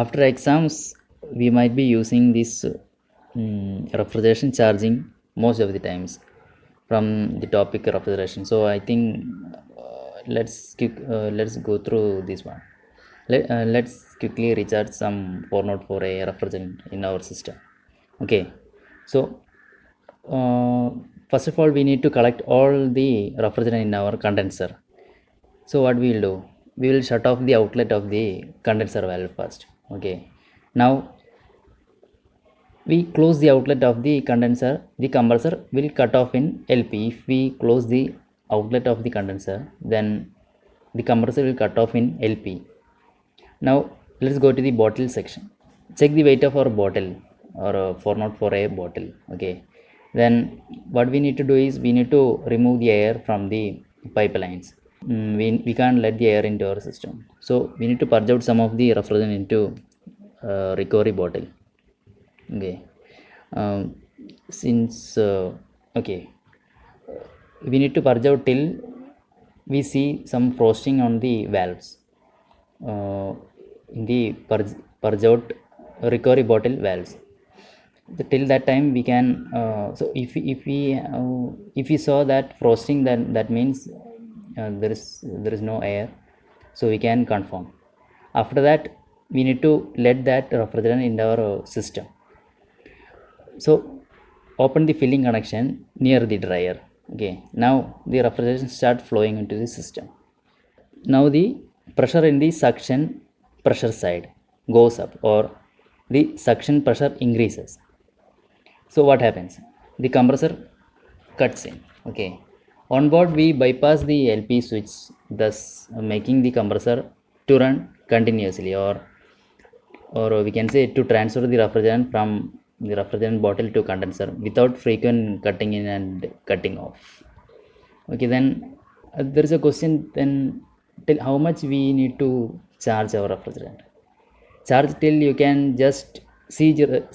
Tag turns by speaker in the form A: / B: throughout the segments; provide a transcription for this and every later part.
A: after exams we might be using this mm, refrigeration charging most of the times from the topic refrigeration. So i think uh, let's uh, let's go through this one. Let, uh, let's quickly recharge some 404a refrigerant in our system. Okay. So uh, first of all we need to collect all the refrigerant in our condenser. So what we will do? We will shut off the outlet of the condenser valve first okay? Now we close the outlet of the condenser. The compressor will cut off in lp if we close the outlet of the condenser then the compressor will cut off in lp now let's go to the bottle section. Check the weight of our bottle or uh, a 404a bottle okay then what we need to do is we need to remove the air from the pipelines. Mm, we, we can't let the air into our system. So we need to purge out some of the refrigerant into uh, recovery bottle. Okay. Um, since uh, okay. We need to purge out till we see some frosting on the valves. Uh, in the purge, purge out recovery bottle valves the, till that time we can uh, so if we- if we uh, if we saw that frosting then that means uh, there is there is no air. So we can confirm. After that we need to let that refrigerant in our system. So open the filling connection near the dryer. Okay. Now the refrigeration start flowing into the system. Now the pressure in the suction pressure side goes up or the suction pressure increases so what happens? The compressor cuts in okay? On board we bypass the lp switch thus making the compressor to run continuously or or we can say to transfer the refrigerant from the refrigerant bottle to condenser without frequent cutting in and cutting off. Okay then uh, there is a question then till how much we need to charge our refrigerant? Charge till you can just see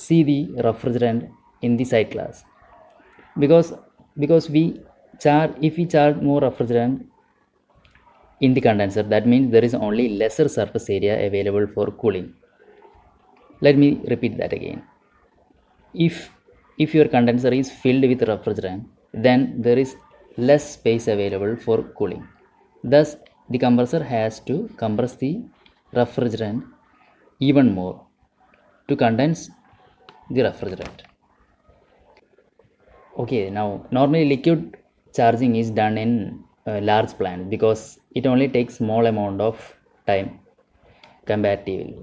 A: see the refrigerant in the sight glass. Because because we charge if we charge more refrigerant in the condenser that means there is only lesser surface area available for cooling. Let me repeat that again. If if your condenser is filled with refrigerant then there is less space available for cooling. Thus the compressor has to compress the refrigerant even more to condense the refrigerant okay now normally liquid charging is done in a large plant because it only takes small amount of time comparatively.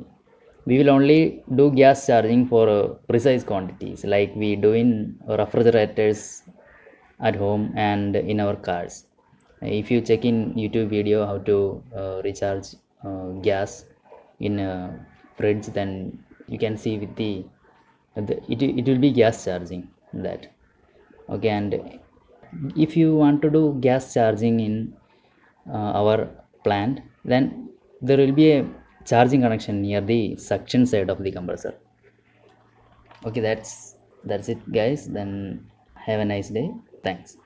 A: We will only do gas charging for uh, precise quantities like we do in refrigerators at home and in our cars. If you check in youtube video how to uh, recharge uh, gas in a fridge then you can see with the, the it, it will be gas charging that okay and if you want to do gas charging in uh, our plant then there will be a charging connection near the suction side of the compressor. Okay that's that's it guys. Then have a nice day. Thanks